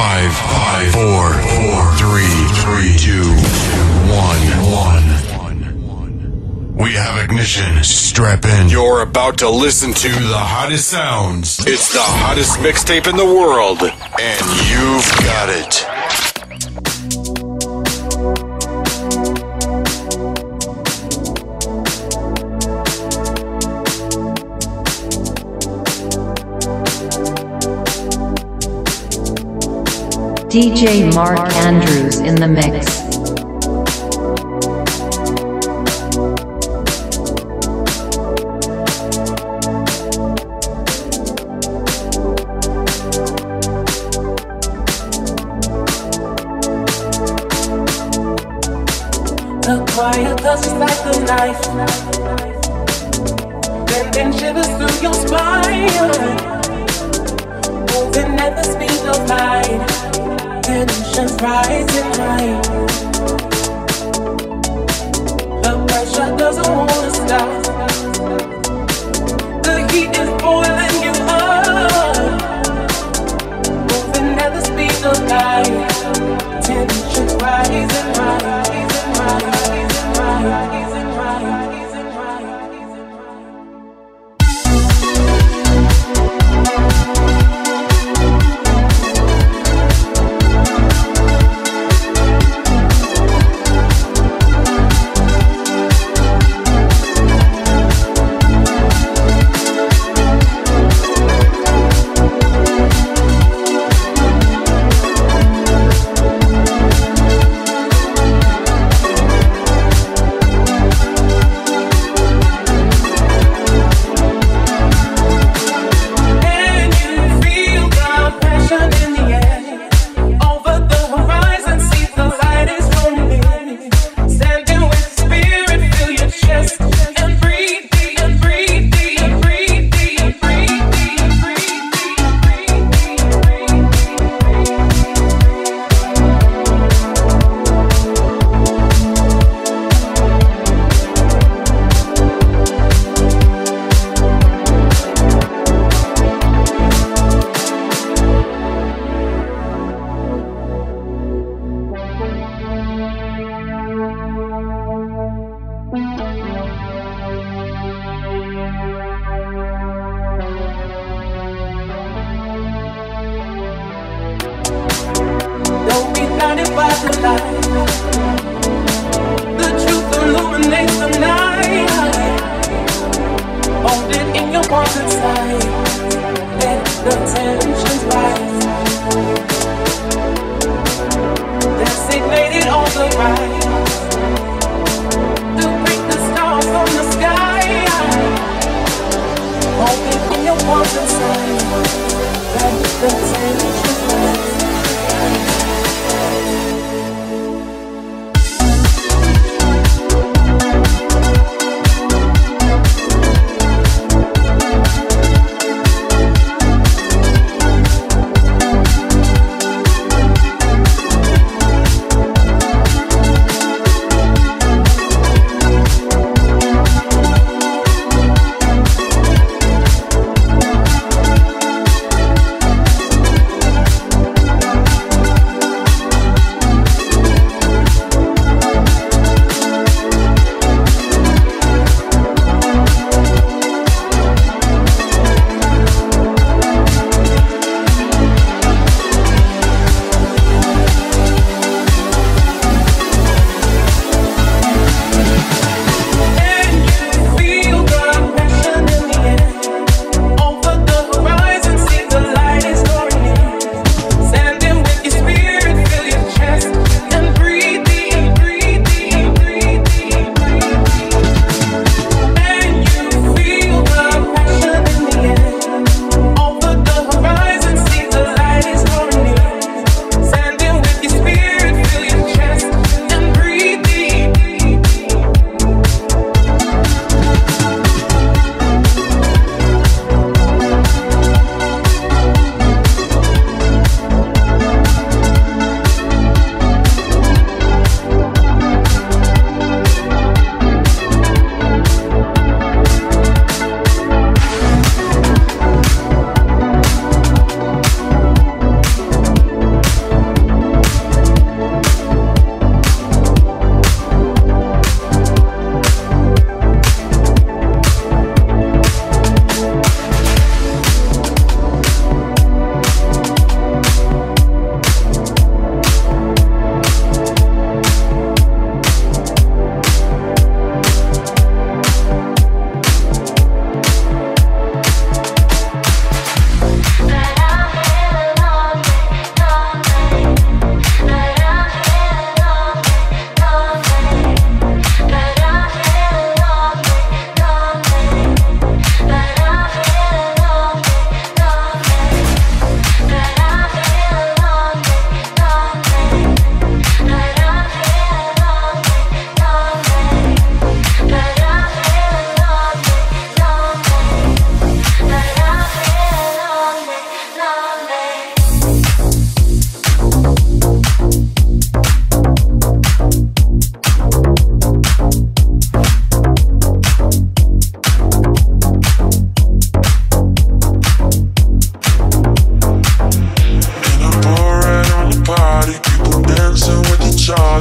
Five, five, four, four, three, three, two, one, one. We have ignition. Strap in. You're about to listen to the hottest sounds. It's the hottest mixtape in the world, and you've got it. DJ Mark Andrews in the mix.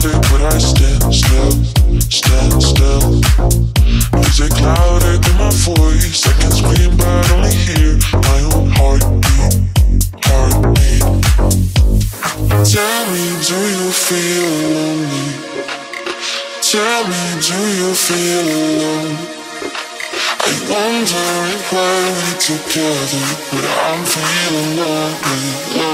But I stand still, stand still. Music louder than my voice. I can scream, but only hear my own heartbeat, heartbeat. Tell me, do you feel lonely? Tell me, do you feel alone? I wonder if we're we together, but I'm feeling lonely.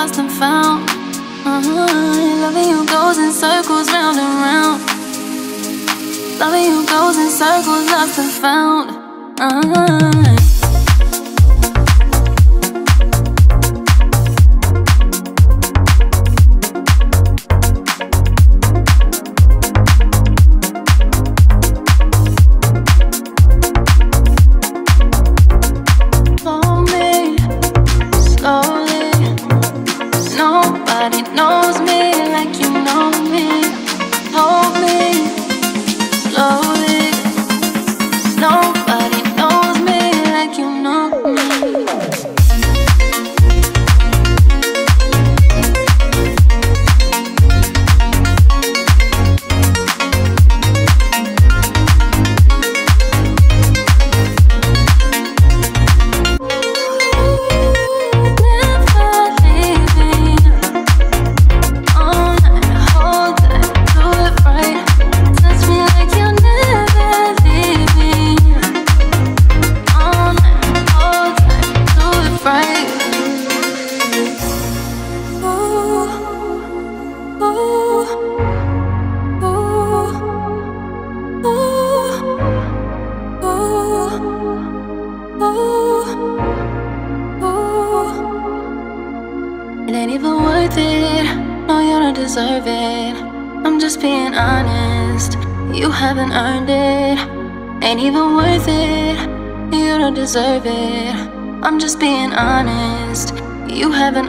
lost and found. Uh-huh. Loving you goes in circles, round and round. Loving you goes in circles, lost and found. Uh-huh.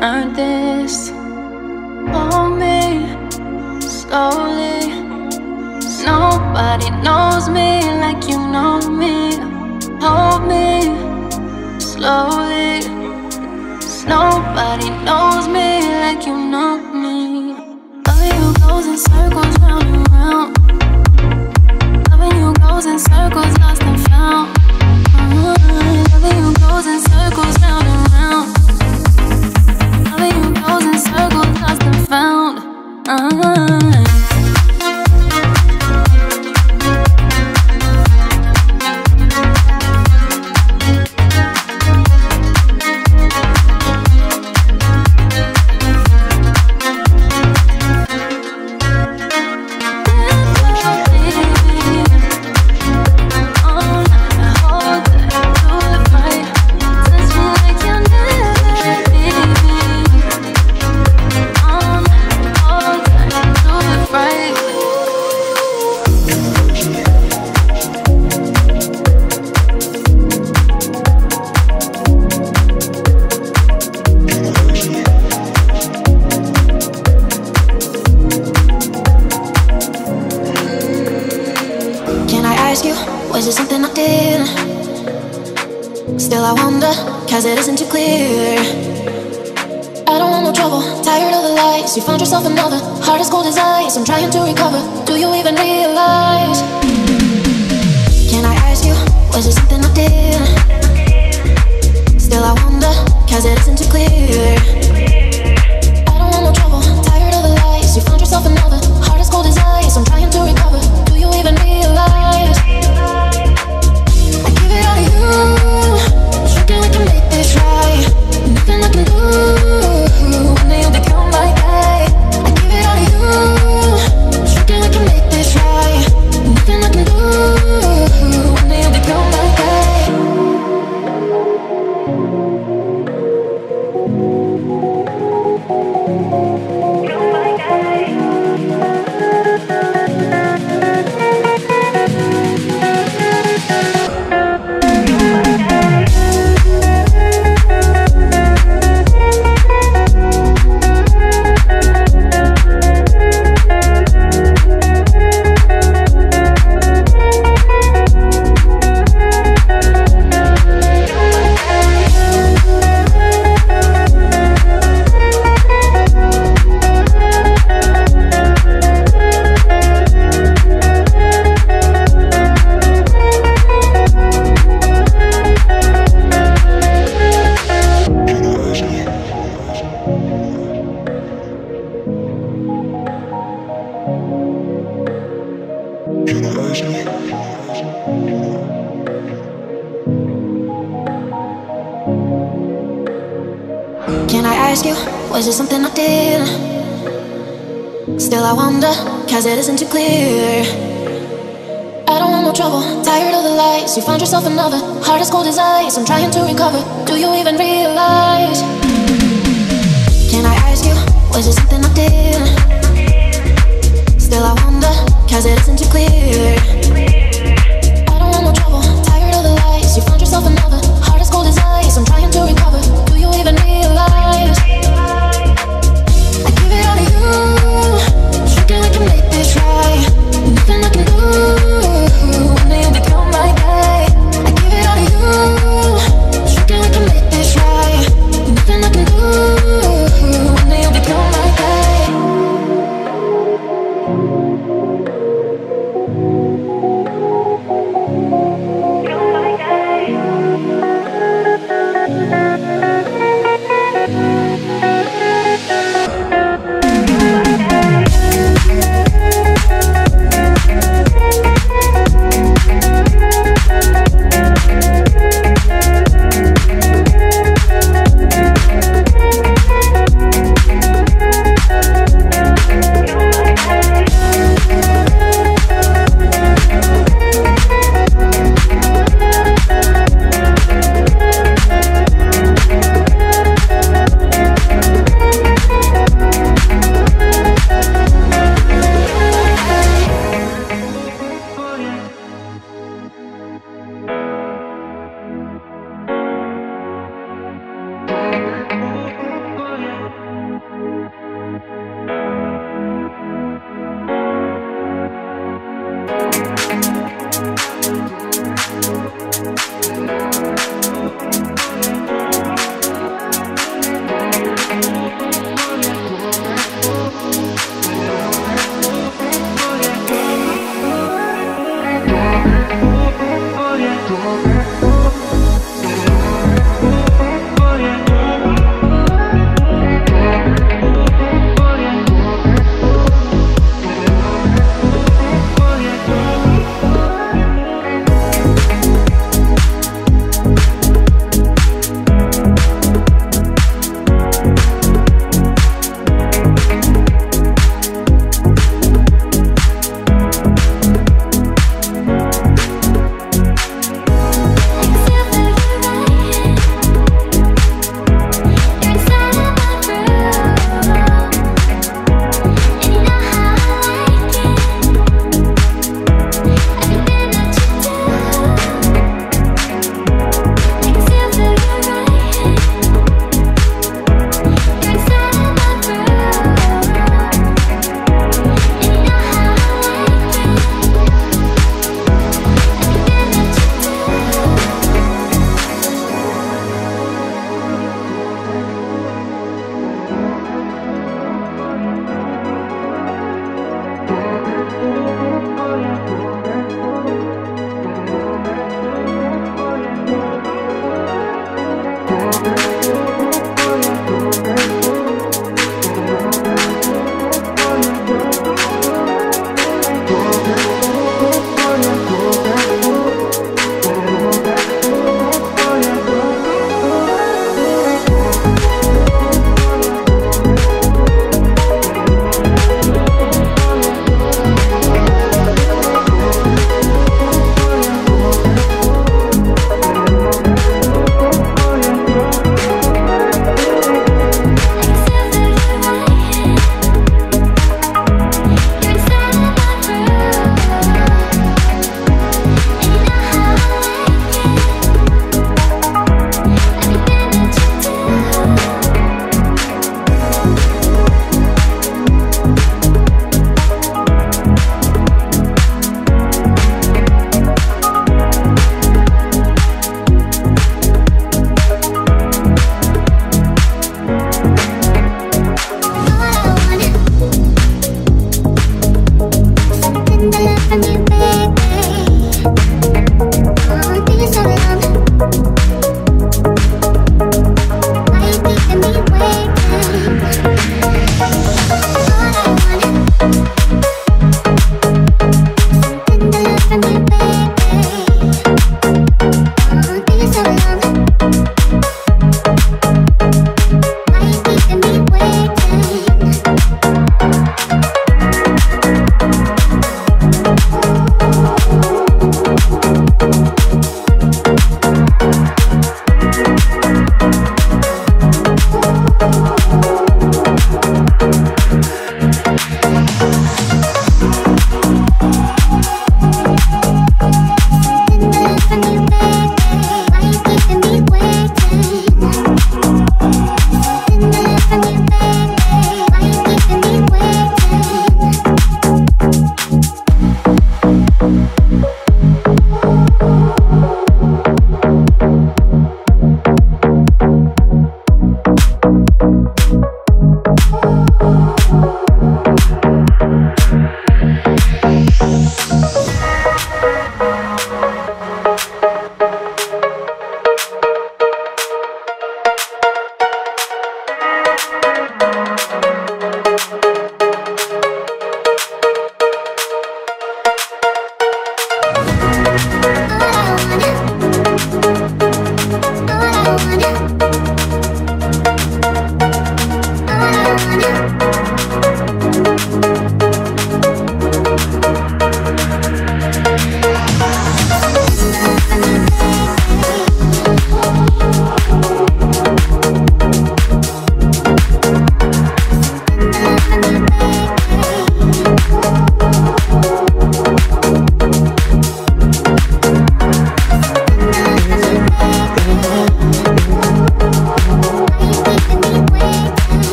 aren't there?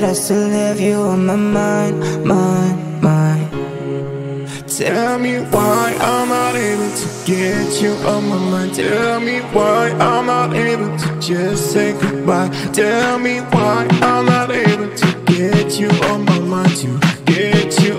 I still have you on my mind, mind, mind. Tell me why I'm not able to get you on my mind. Tell me why I'm not able to just say goodbye. Tell me why I'm not able to get you on my mind. To get you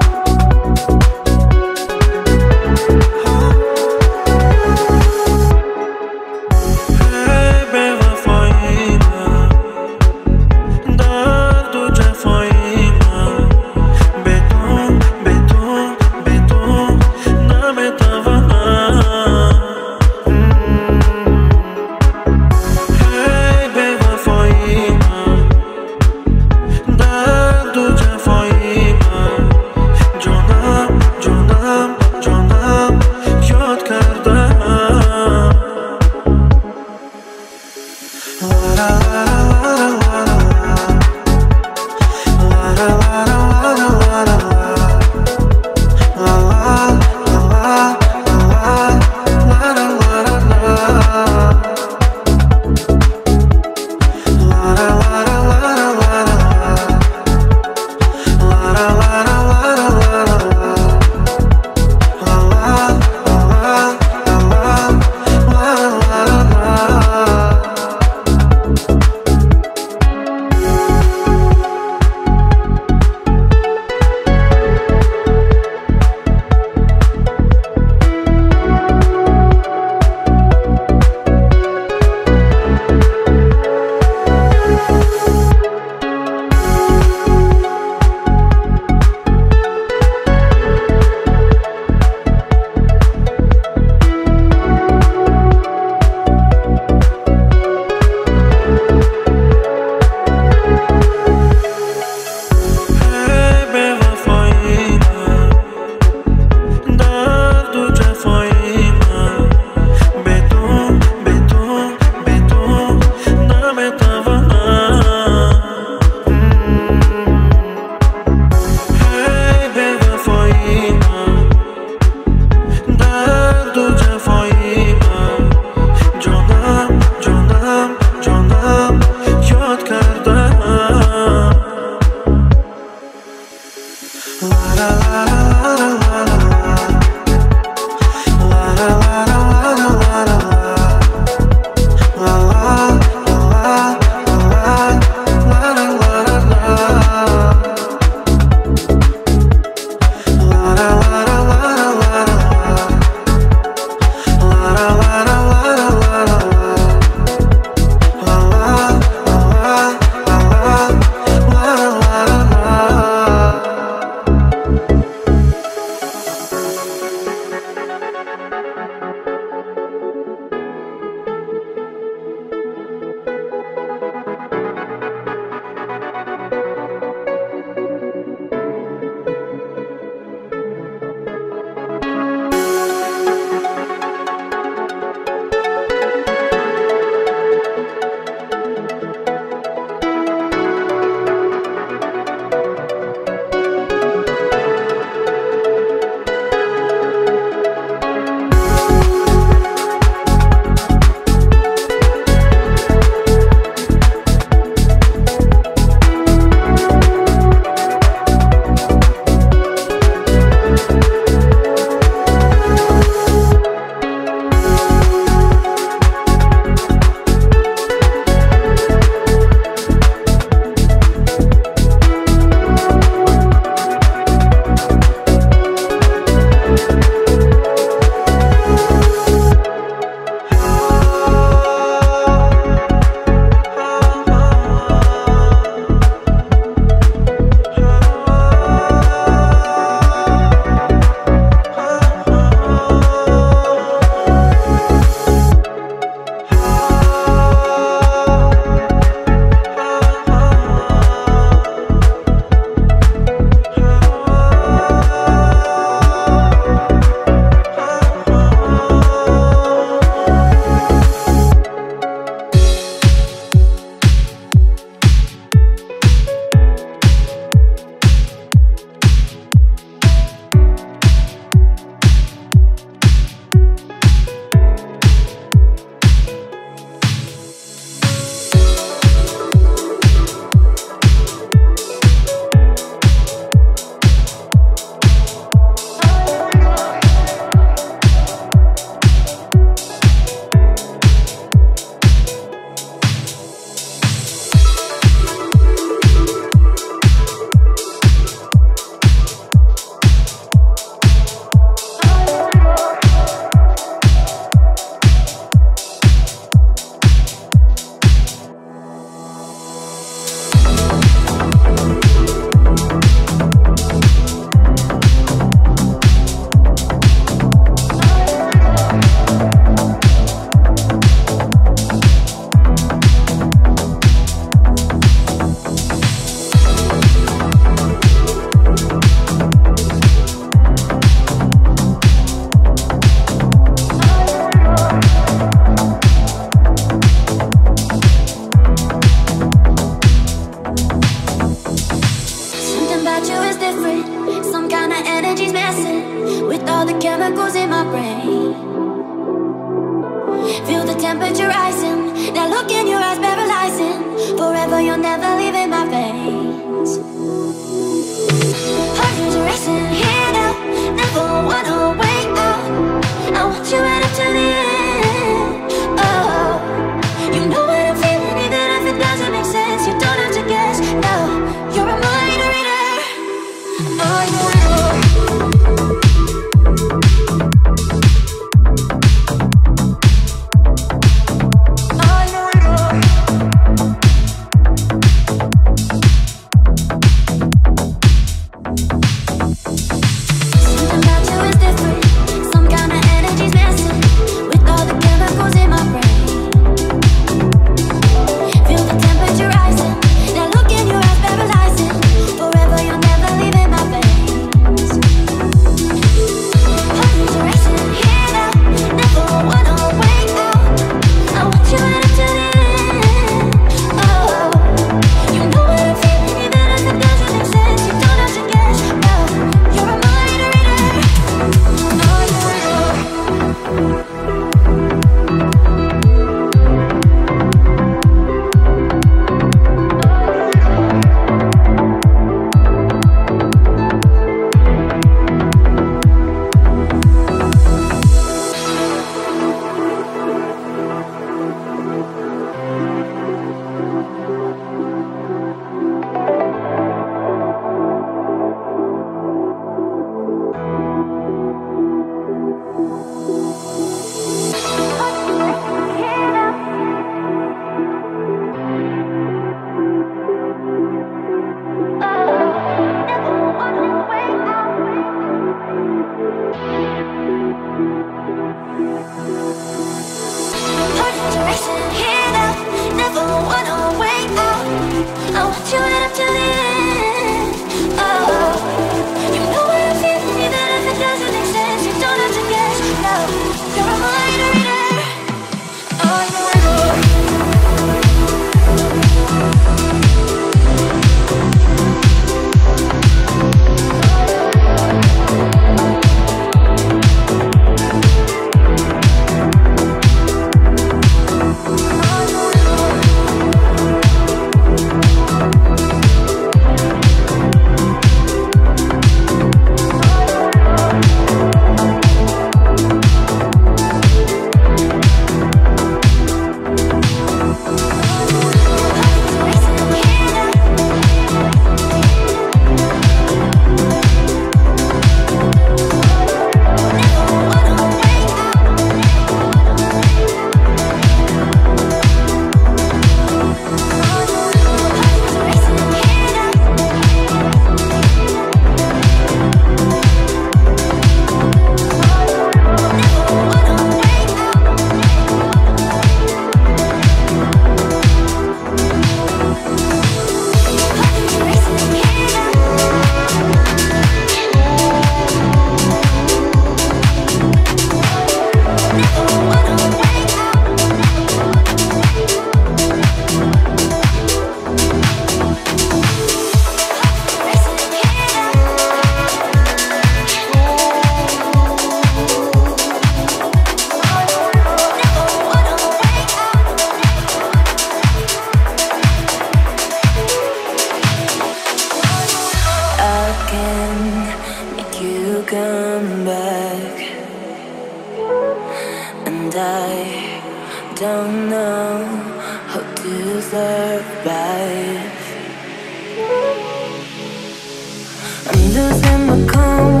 I'm losing my calm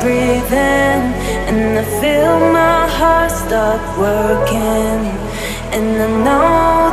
breathing And I feel my heart stop working And I know